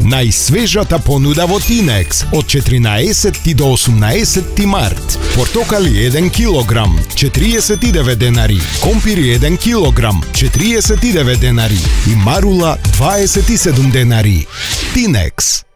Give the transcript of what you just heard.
Најсвежата понуда во Тинекс од 14 до 18 март. Портокали 1 килограм 49 денари, компири 1 килограм 49 денари и марула 27 денари. Тинекс